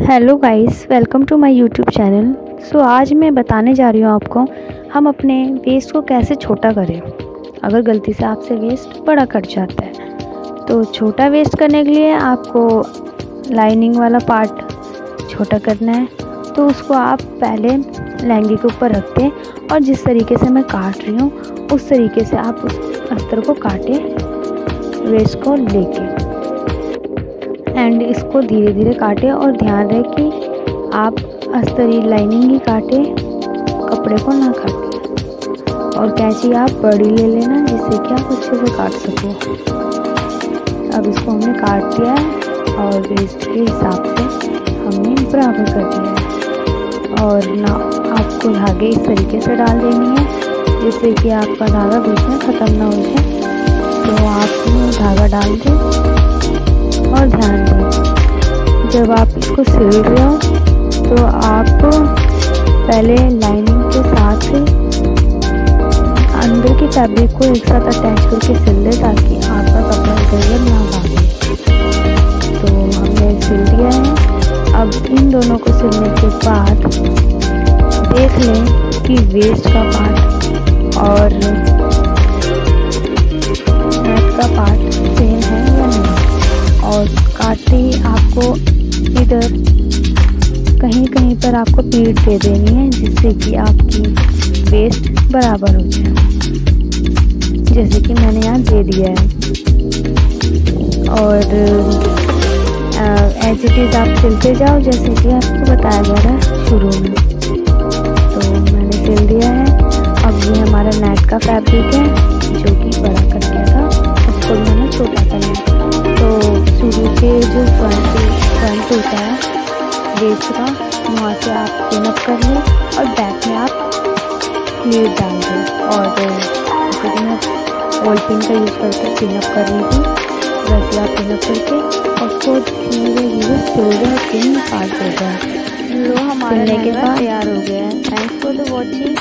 Hello guys welcome to my YouTube channel so आज मैं बताने जा रही हूँ आपको, हम अपने वेस्ट को कैसे छोटा करें। अगर गलती से आपसे वेस्ट बड़ा कट जाता है तो छोटा वेस्ट करने के लिए आपको लाइनिंग वाला पार्ट छोटा करना है। तो उसको आप पहले लहंगे के ऊपर रखते हैं और जिस तरीके से मैं काट रही हूँ, उस तरीके से आप उस अस्तर को काटें वेस्ट को लेके। एंड इसको धीरे धीरे काटें और ध्यान रहे कि आप अस्तरी लाइनिंग ही काटें, कपड़े को ना काटें। और कैंची आप बड़ी ले लेना जिससे कि आप अच्छे से काट सको। अब इसको हमने काट दिया है और वेस्ट के हिसाब से हमने बराबर कर दिया है। और ना आपको धागे इस तरीके से डाल देनी है, जिससे कि आपका धागा बीच में ख़त्म ना हो जाए। तो आप धागा डाल दें। आप इसको सिल रहे हो तो आप पहले लाइनिंग के साथ अंदर की फैब्रिक को एक साथ अटैच करके सिल दें ताकि आपका कपड़ा इधर ना भागे तो हमने सिल दिया है। अब इन दोनों को सिलने के बाद देख लें कि वेस्ट का पार्ट और नेट का पार्ट सेम है या नहीं। और काटते ही आपको इधर कहीं कहीं पर आपको पीठ दे देनी है, जिससे कि आपकी वेस्ट बराबर हो जाए। जैसे कि मैंने यहाँ दे दिया है। और इट इज़ आप सिलते जाओ, जैसे कि आपको बताया जा रहा है शुरू में। तो मैंने सिल दिया है। अब ये हमारा नेट का फैब्रिक है, जो के जो फ्रंट फ्रंट होता है वेस्ट का वहाँ से आप पिनअप कर लें और बैक में आप प्लेट डाल दें। और मैं वॉल पिन का यूज़ करके पिनअप कर रही थी वैसे आप पिनअप करके उसको धीरे धीरे सिल जाए पिन काट हो जाए लो हमारे के बाद तैयार हो गया है। Thanks for the watching